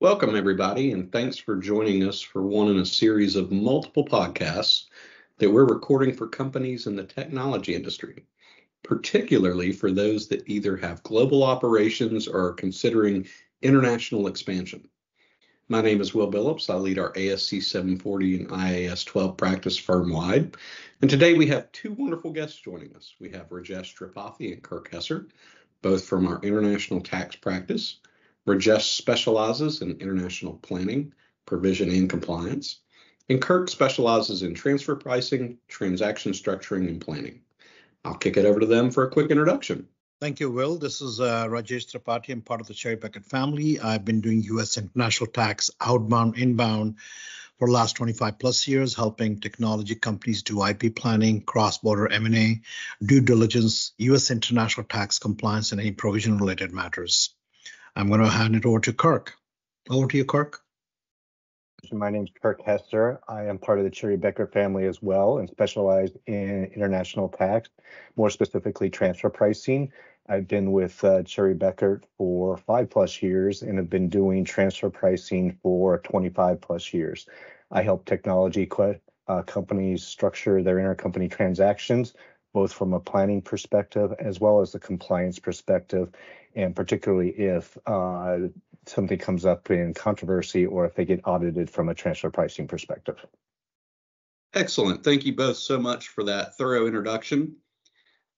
Welcome, everybody, and thanks for joining us for one in a series of multiple podcasts that we're recording for companies in the technology industry, particularly for those that either have global operations or are considering international expansion. My name is Will Billups. I lead our ASC 740 and IAS 12 practice firm wide. And today we have two wonderful guests joining us. We have Rajesh Tripathi and Kirk Hesser, both from our international tax practice. Rajesh specializes in international planning, provision, and compliance. And Kirk specializes in transfer pricing, transaction structuring, and planning. I'll kick it over to them for a quick introduction. Thank you, Will. This is uh, Rajesh Tripathi. I'm part of the Cherry Bekaert family. I've been doing U.S. international tax outbound, inbound for the last 25 plus years, helping technology companies do IP planning, cross-border M&A, due diligence, U.S. international tax compliance, and any provision-related matters. I'm going to hand it over to Kirk. Over to you, Kirk. My name is Kirk Hester. I am part of the Cherry Bekaert family as well and specialize in international tax, more specifically transfer pricing. I've been with uh, Cherry Bekaert for five plus years and have been doing transfer pricing for 25 plus years. I help technology uh, companies structure their intercompany transactions, both from a planning perspective as well as a compliance perspective, and particularly if uh, something comes up in controversy or if they get audited from a transfer pricing perspective. Excellent. Thank you both so much for that thorough introduction.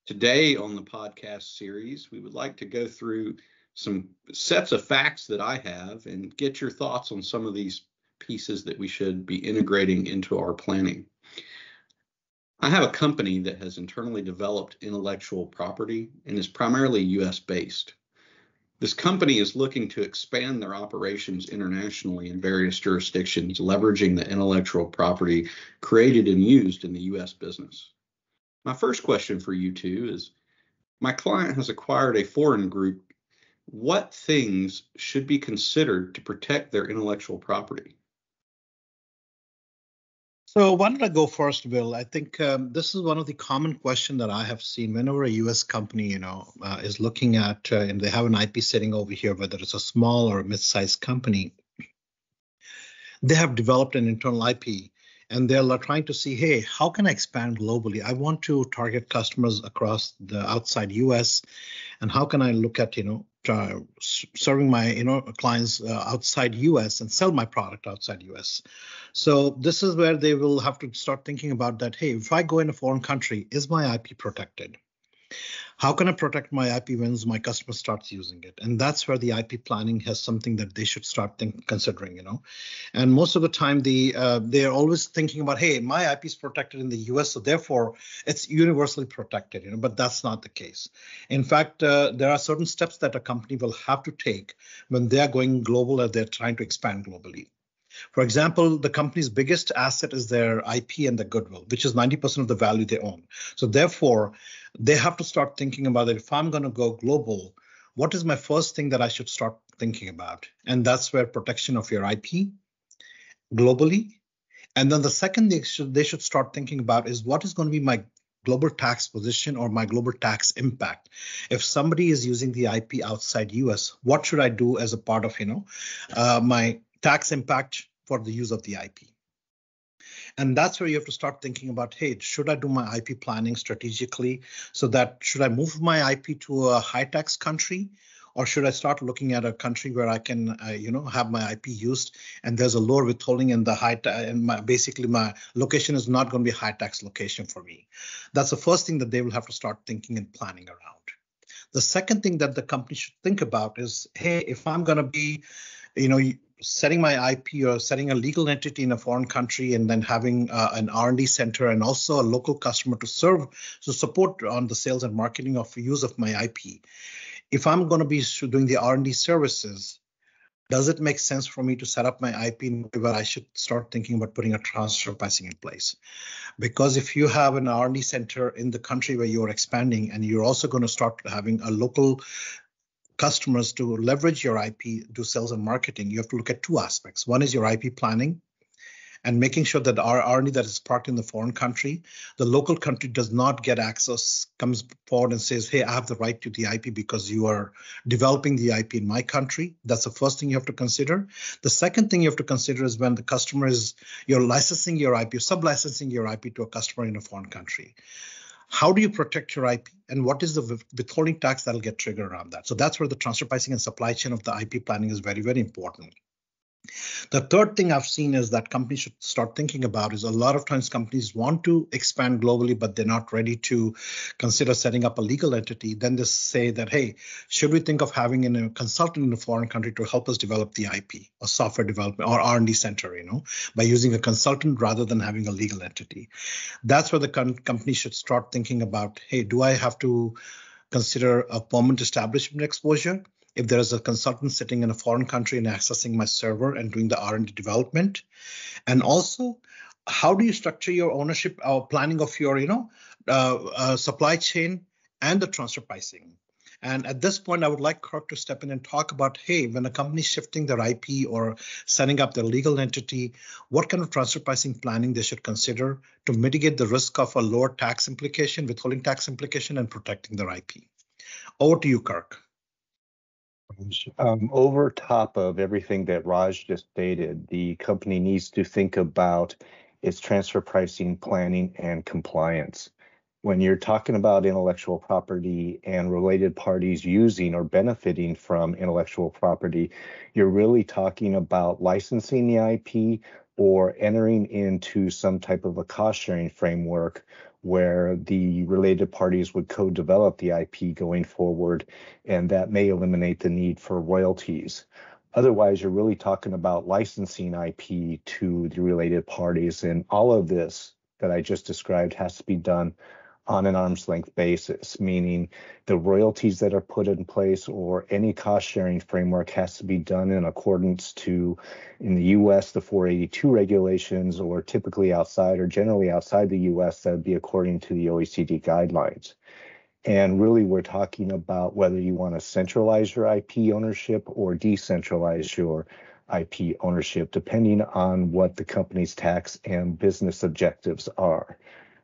Today on the podcast series, we would like to go through some sets of facts that I have and get your thoughts on some of these pieces that we should be integrating into our planning. I have a company that has internally developed intellectual property and is primarily US based. This company is looking to expand their operations internationally in various jurisdictions, leveraging the intellectual property created and used in the US business. My first question for you two is My client has acquired a foreign group. What things should be considered to protect their intellectual property? So why don't I go first, Bill? I think um, this is one of the common questions that I have seen whenever a U.S. company, you know, uh, is looking at uh, and they have an IP sitting over here, whether it's a small or a mid-sized company, they have developed an internal IP and they're trying to see, hey, how can I expand globally? I want to target customers across the outside US, and how can I look at, you know, uh, serving my you know clients uh, outside US and sell my product outside US. So this is where they will have to start thinking about that. Hey, if I go in a foreign country, is my IP protected? How can I protect my IP when my customer starts using it? And that's where the IP planning has something that they should start think, considering, you know. And most of the time, the uh, they are always thinking about, hey, my IP is protected in the U.S., so therefore it's universally protected, you know. But that's not the case. In fact, uh, there are certain steps that a company will have to take when they are going global or they're trying to expand globally. For example, the company's biggest asset is their IP and the goodwill, which is 90% of the value they own. So therefore, they have to start thinking about it. If I'm going to go global, what is my first thing that I should start thinking about? And that's where protection of your IP globally. And then the second thing should, they should start thinking about is what is going to be my global tax position or my global tax impact if somebody is using the ip outside us what should i do as a part of you know uh, my tax impact for the use of the IP. And that's where you have to start thinking about, hey, should I do my IP planning strategically so that should I move my IP to a high tax country or should I start looking at a country where I can, uh, you know, have my IP used and there's a lower withholding and the high, ta- and my, basically my location is not going to be a high tax location for me. That's the first thing that they will have to start thinking and planning around. The second thing that the company should think about is, hey, if I'm going to be, you know, setting my IP or setting a legal entity in a foreign country and then having uh, an R&D center and also a local customer to serve to support on the sales and marketing of use of my IP. If I'm going to be doing the R&D services, does it make sense for me to set up my IP where I should start thinking about putting a transfer pricing in place? Because if you have an R&D center in the country where you're expanding and you're also going to start having a local customers to leverage your IP, do sales and marketing, you have to look at two aspects. One is your IP planning, and making sure that our R&D that is parked in the foreign country, the local country does not get access, comes forward and says, hey, I have the right to the IP because you are developing the IP in my country. That's the first thing you have to consider. The second thing you have to consider is when the customer is, you're licensing your IP, sub-licensing your IP to a customer in a foreign country how do you protect your IP and what is the withholding tax that'll get triggered around that? So that's where the transfer pricing and supply chain of the IP planning is very, very important. The third thing I've seen is that companies should start thinking about is a lot of times companies want to expand globally, but they're not ready to consider setting up a legal entity. Then they say that, hey, should we think of having a consultant in a foreign country to help us develop the IP or software development or R&D center, you know, by using a consultant rather than having a legal entity. That's where the com- company should start thinking about, hey, do I have to consider a permanent establishment exposure? If there is a consultant sitting in a foreign country and accessing my server and doing the r&d development and also how do you structure your ownership or planning of your you know uh, uh, supply chain and the transfer pricing and at this point, I would like Kirk to step in and talk about hey, when a company is shifting their IP or setting up their legal entity, what kind of transfer pricing planning they should consider to mitigate the risk of a lower tax implication, withholding tax implication, and protecting their IP. Over to you, Kirk. Um, over top of everything that Raj just stated, the company needs to think about its transfer pricing, planning, and compliance. When you're talking about intellectual property and related parties using or benefiting from intellectual property, you're really talking about licensing the IP or entering into some type of a cost sharing framework where the related parties would co-develop the IP going forward, and that may eliminate the need for royalties. Otherwise, you're really talking about licensing IP to the related parties, and all of this that I just described has to be done on an arm's length basis, meaning the royalties that are put in place or any cost sharing framework has to be done in accordance to, in the US, the 482 regulations, or typically outside or generally outside the US, that would be according to the OECD guidelines. And really, we're talking about whether you want to centralize your IP ownership or decentralize your IP ownership, depending on what the company's tax and business objectives are.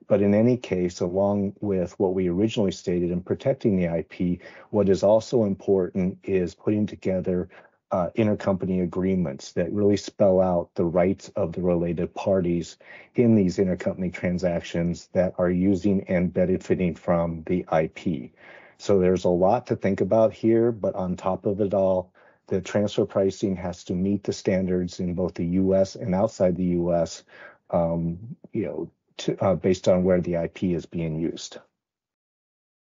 But in any case, along with what we originally stated in protecting the IP, what is also important is putting together uh, intercompany agreements that really spell out the rights of the related parties in these intercompany transactions that are using and benefiting from the IP. So there's a lot to think about here, but on top of it all, the transfer pricing has to meet the standards in both the U.S. and outside the U.S. Um, you know, to, uh, based on where the IP is being used.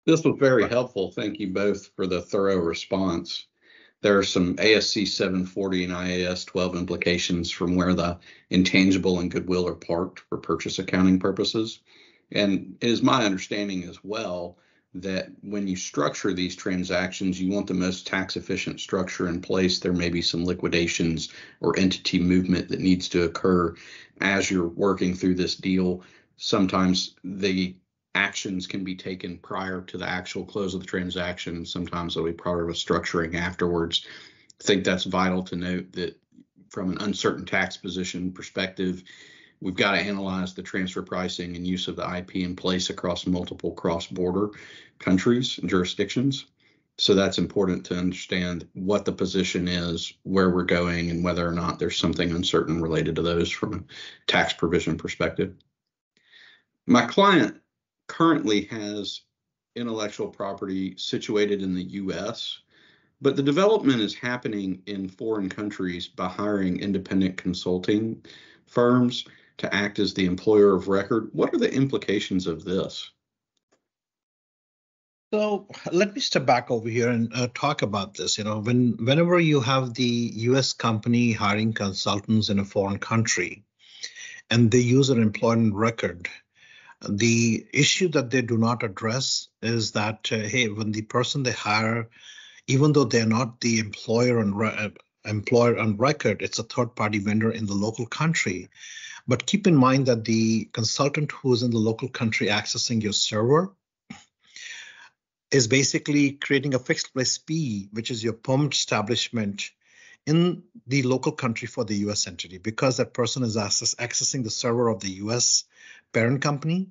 This was very helpful. Thank you both for the thorough response. There are some ASC 740 and IAS 12 implications from where the intangible and goodwill are parked for purchase accounting purposes. And it is my understanding as well that when you structure these transactions, you want the most tax efficient structure in place. There may be some liquidations or entity movement that needs to occur as you're working through this deal sometimes the actions can be taken prior to the actual close of the transaction. Sometimes they'll be part of a structuring afterwards. I think that's vital to note that from an uncertain tax position perspective, we've got to analyze the transfer pricing and use of the IP in place across multiple cross-border countries and jurisdictions. So that's important to understand what the position is, where we're going, and whether or not there's something uncertain related to those from a tax provision perspective. My client currently has intellectual property situated in the US, but the development is happening in foreign countries by hiring independent consulting firms to act as the employer of record. What are the implications of this? So let me step back over here and uh, talk about this. You know, when whenever you have the U.S. company hiring consultants in a foreign country, and they use an employment record the issue that they do not address is that, uh, hey, when the person they hire, even though they're not the employer on re- uh, employer on record, it's a third party vendor in the local country. But keep in mind that the consultant who's in the local country accessing your server is basically creating a fixed place fee, which is your permanent establishment in the local country for the US entity because that person is access, accessing the server of the US parent company,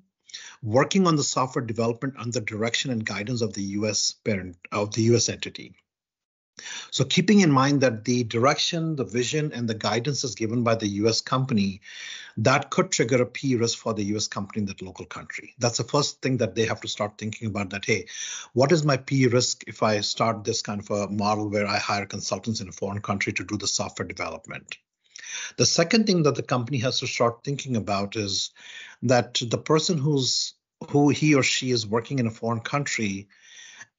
working on the software development under direction and guidance of the US parent of the US entity. So keeping in mind that the direction, the vision, and the guidance is given by the US company, that could trigger a PE risk for the US company in that local country. That's the first thing that they have to start thinking about that, hey, what is my PE risk if I start this kind of a model where I hire consultants in a foreign country to do the software development? The second thing that the company has to start thinking about is that the person who's who he or she is working in a foreign country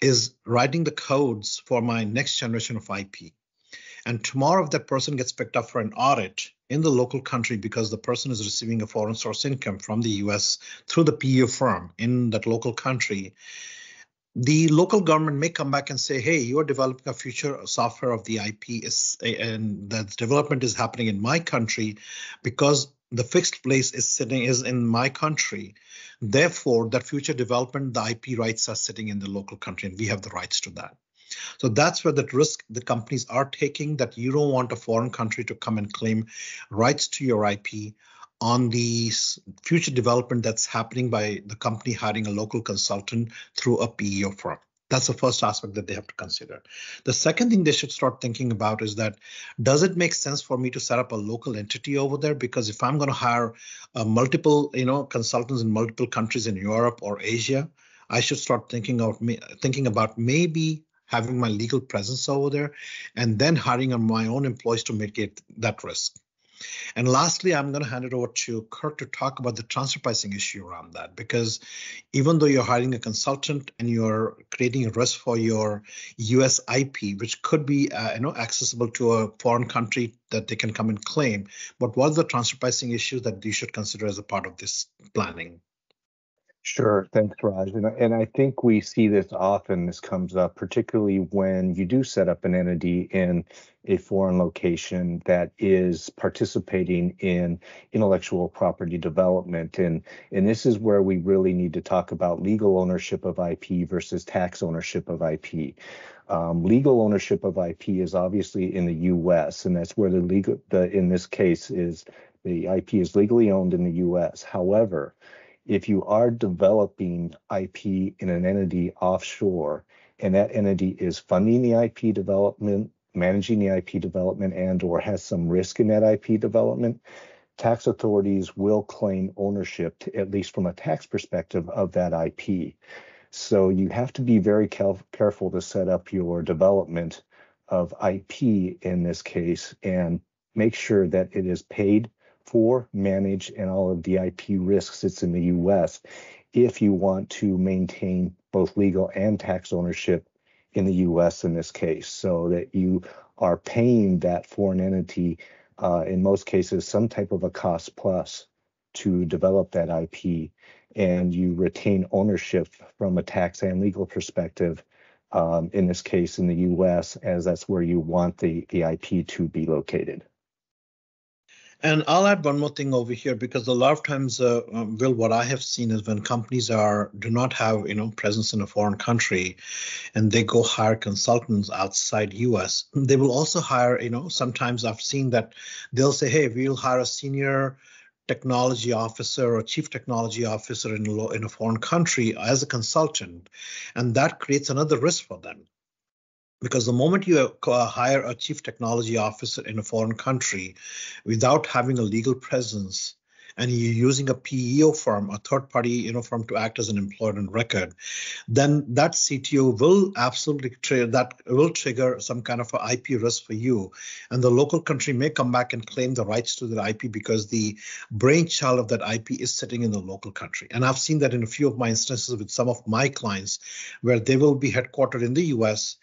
is writing the codes for my next generation of IP. And tomorrow, if that person gets picked up for an audit in the local country because the person is receiving a foreign source income from the US through the PE firm in that local country, the local government may come back and say, hey, you are developing a future software of the IP, is, and that development is happening in my country because the fixed place is sitting is in my country. Therefore, that future development, the IP rights are sitting in the local country, and we have the rights to that. So that's where the risk the companies are taking that you don't want a foreign country to come and claim rights to your IP on the future development that's happening by the company hiring a local consultant through a PEO firm. That's the first aspect that they have to consider. The second thing they should start thinking about is that does it make sense for me to set up a local entity over there? Because if I'm going to hire uh, multiple, you know, consultants in multiple countries in Europe or Asia, I should start thinking of me thinking about maybe having my legal presence over there and then hiring my own employees to mitigate that risk. And lastly, I'm going to hand it over to Kirk to talk about the transfer pricing issue around that, because even though you're hiring a consultant and you're creating a risk for your US IP, which could be uh, you know accessible to a foreign country that they can come and claim, but what are the transfer pricing issues that you should consider as a part of this planning? Sure. Thanks, Raj. And, and I think we see this often. This comes up, particularly when you do set up an entity in a foreign location that is participating in intellectual property development. And, and this is where we really need to talk about legal ownership of IP versus tax ownership of IP. Um, legal ownership of IP is obviously in the U.S., and that's where the legal, the in this case is the IP is legally owned in the U.S. However, if you are developing IP in an entity offshore and that entity is funding the IP development, managing the IP development and or has some risk in that IP development, tax authorities will claim ownership, to, at least from a tax perspective, of that IP. So you have to be very careful to set up your development of IP in this case and make sure that it is paid for, manage, and all of the IP risks it's in the US if you want to maintain both legal and tax ownership in the US in this case, so that you are paying that foreign entity, uh, in most cases, some type of a cost plus to develop that IP, and you retain ownership from a tax and legal perspective. Um, in this case, in the U.S., as that's where you want the, the IP to be located. And I'll add one more thing over here because a lot of times, uh, um, Will, what I have seen is when companies are do not have you know presence in a foreign country, and they go hire consultants outside U.S. They will also hire you know sometimes I've seen that they'll say, hey, we'll hire a senior technology officer or chief technology officer in in a foreign country as a consultant, and that creates another risk for them because the moment you uh, hire a chief technology officer in a foreign country without having a legal presence and you're using a PEO firm, a third party you know firm to act as an employer on record, then that CTO will absolutely trigger that will trigger some kind of an IP risk for you, and the local country may come back and claim the rights to that IP because the brainchild of that IP is sitting in the local country. And I've seen that in a few of my instances with some of my clients, where they will be headquartered in the U.S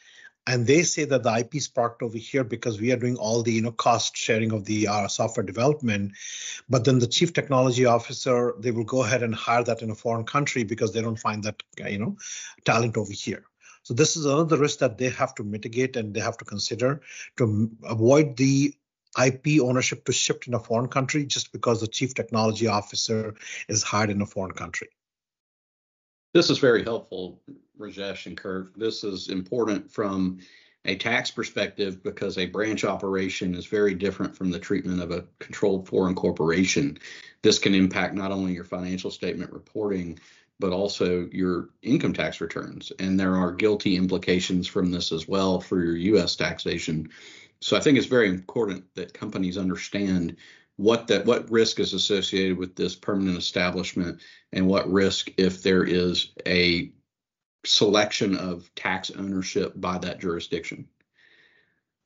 and they say that the IP is parked over here because we are doing all the you know cost sharing of the uh, software development. But then the chief technology officer they will go ahead and hire that in a foreign country because they don't find that uh, you know talent over here. So this is another risk that they have to mitigate and they have to consider to avoid the IP ownership to shift in a foreign country just because the chief technology officer is hired in a foreign country. This is very helpful, Rajesh and Kirk. This is important from a tax perspective because a branch operation is very different from the treatment of a controlled foreign corporation. This can impact not only your financial statement reporting, but also your income tax returns. And there are GILTI implications from this as well for your US taxation. So I think it's very important that companies understand what that what risk is associated with this permanent establishment and what risk if there is a selection of tax ownership by that jurisdiction.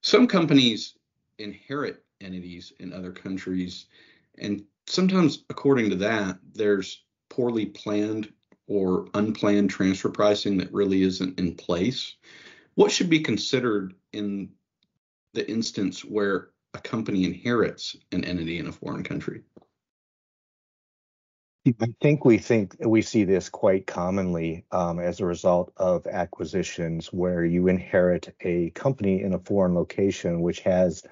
Some companies inherit entities in other countries, and sometimes, according to that, there's poorly planned or unplanned transfer pricing that really isn't in place. What should be considered in the instance where a company inherits an entity in a foreign country? I think we think we see this quite commonly um, as a result of acquisitions where you inherit a company in a foreign location which has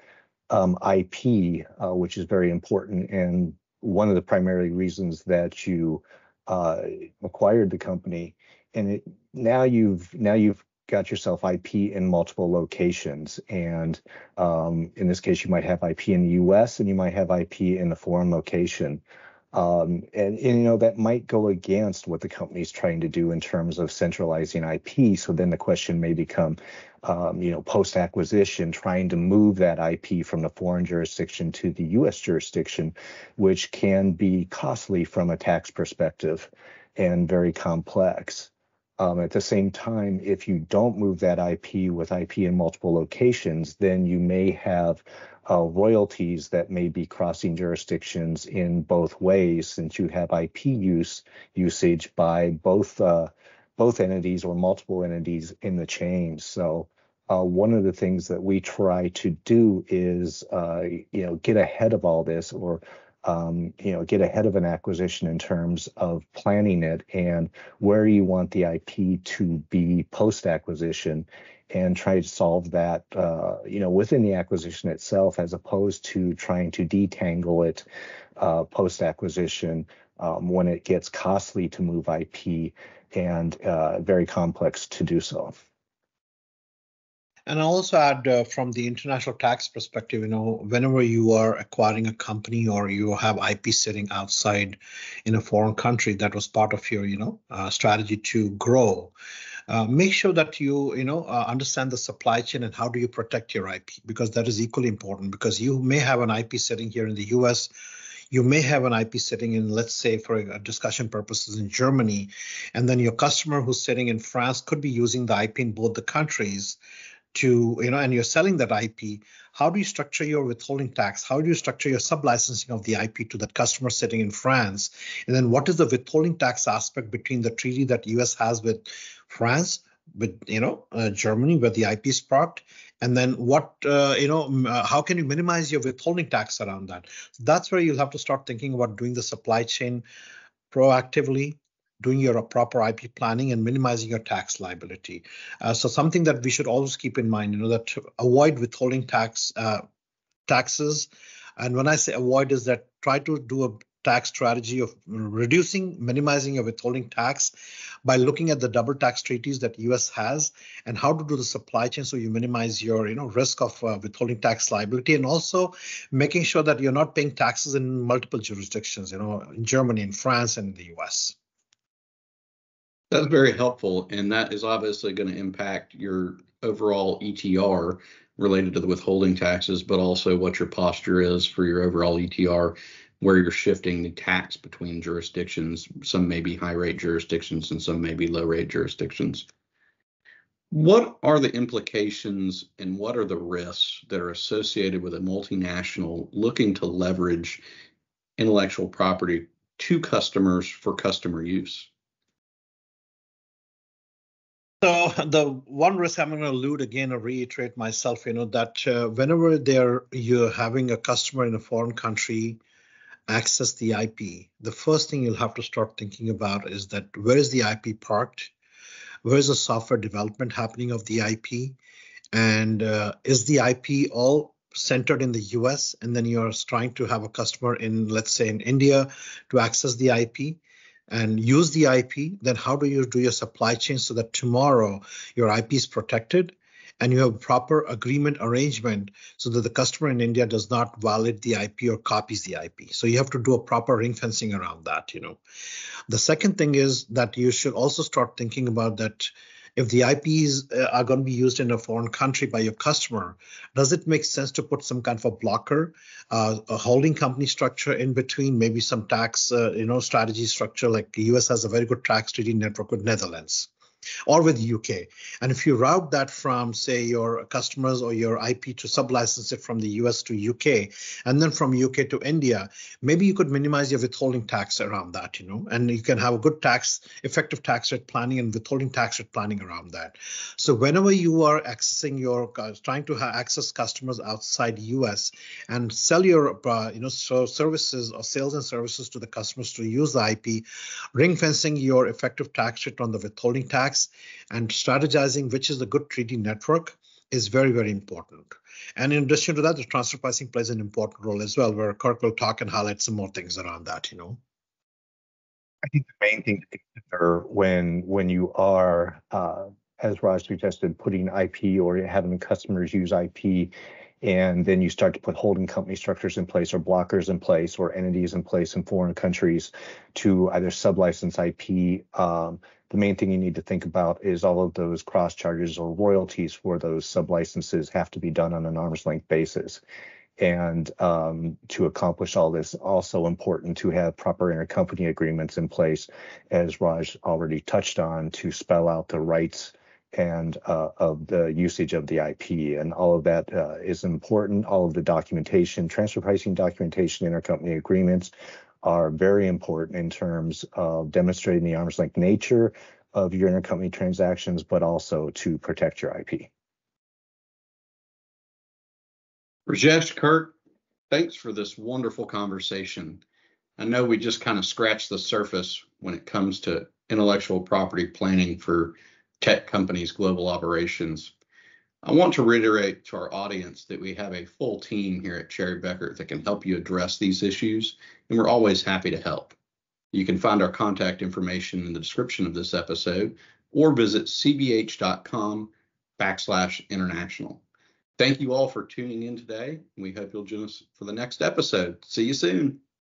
um, IP, uh, which is very important and one of the primary reasons that you uh, acquired the company. And it, now you've now you've got yourself IP in multiple locations. And um, in this case, you might have IP in the US and you might have IP in a foreign location. Um, and, and, you know that might go against what the company is trying to do in terms of centralizing IP. So then the question may become, um, you know, post acquisition, trying to move that IP from the foreign jurisdiction to the U.S. jurisdiction, which can be costly from a tax perspective and very complex. Um, at the same time, if you don't move that IP with IP in multiple locations, then you may have uh, royalties that may be crossing jurisdictions in both ways, since you have IP use usage by both uh, both entities or multiple entities in the chain. So uh, one of the things that we try to do is uh, you know get ahead of all this or um, you know get ahead of an acquisition in terms of planning it and where you want the IP to be post acquisition and try to solve that, uh, you know, within the acquisition itself, as opposed to trying to detangle it uh, post acquisition um, when it gets costly to move IP and uh, very complex to do so. And I also add uh, from the international tax perspective, you know, whenever you are acquiring a company or you have IP sitting outside in a foreign country, that was part of your, you know, uh, strategy to grow. Uh, make sure that you you know uh, understand the supply chain and how do you protect your IP because that is equally important because you may have an IP sitting here in the US you may have an IP sitting in, let's say, for discussion purposes in Germany, and then your customer who's sitting in France could be using the IP in both the countries to, you know, and you're selling that IP. How do you structure your withholding tax? How do you structure your sublicensing of the IP to that customer sitting in France? And then what is the withholding tax aspect between the treaty that US has with France, with you know uh, Germany, where the IP is parked, and then what uh, you know uh, how can you minimize your withholding tax around that? So that's where you'll have to start thinking about doing the supply chain proactively doing your proper IP planning and minimizing your tax liability. Uh, so something that we should always keep in mind, you know, that avoid withholding tax uh, taxes. And when I say avoid, is that try to do a tax strategy of reducing, minimizing your withholding tax by looking at the double tax treaties that US has and how to do the supply chain so you minimize your you know risk of uh, withholding tax liability and also making sure that you're not paying taxes in multiple jurisdictions, you know, in Germany, in France, and in the US. That's very helpful, and that is obviously going to impact your overall ETR related to the withholding taxes, but also what your posture is for your overall ETR where you're shifting the tax between jurisdictions. Some may be high rate jurisdictions and some may be low rate jurisdictions. What are the implications and what are the risks that are associated with a multinational looking to leverage intellectual property to customers for customer use? So the one risk I'm going to allude again or reiterate myself, you know, that uh, whenever you're having a customer in a foreign country access the IP, the first thing you'll have to start thinking about is that where is the IP parked? Where is the software development happening of the IP? And uh, is the IP all centered in the US? And then you're trying to have a customer in, let's say, in India to access the IP and use the IP, then how do you do your supply chain so that tomorrow your IP is protected and you have a proper agreement arrangement so that the customer in India does not violate the IP or copies the IP. So you have to do a proper ring fencing around that, you know. The second thing is that you should also start thinking about that if the IPs uh, are going to be used in a foreign country by your customer, does it make sense to put some kind of a blocker, uh, a holding company structure in between, maybe some tax, uh, you know, strategy structure? Like the US has a very good tax treaty network with Netherlands or with UK. And if you route that from, say, your customers or your IP to sublicense it from the US to UK, and then from UK to India, maybe you could minimize your withholding tax around that, you know, and you can have a good tax, effective tax rate planning and withholding tax rate planning around that. So whenever you are accessing your, uh, trying to access customers outside US and sell your, uh, you know, so services or sales and services to the customers to use the IP, ring fencing your effective tax rate on the withholding tax tax and strategizing which is the good treaty network is very, very important. And in addition to that, the transfer pricing plays an important role as well, where Kirk will talk and highlight some more things around that, you know. I think the main thing to consider when when you are, uh, as Raj suggested, putting IP or having customers use IP, and then you start to put holding company structures in place or blockers in place or entities in place in foreign countries to either sublicense IP. Um, the main thing you need to think about is all of those cross charges or royalties for those sublicenses have to be done on an arm's length basis. And um, to accomplish all this, also important to have proper intercompany agreements in place, as Raj already touched on, to spell out the rights and uh, of the usage of the IP. And all of that uh, is important. All of the documentation, transfer pricing documentation, intercompany agreements are very important in terms of demonstrating the arm's length nature of your intercompany transactions, but also to protect your IP. Rajesh, Kirk, thanks for this wonderful conversation. I know we just kind of scratched the surface when it comes to intellectual property planning for tech companies' global operations. I want to reiterate to our audience that we have a full team here at Cherry Bekaert that can help you address these issues, and we're always happy to help. You can find our contact information in the description of this episode or visit cbh.com backslash international. Thank you all for tuning in today. We hope you'll join us for the next episode. See you soon.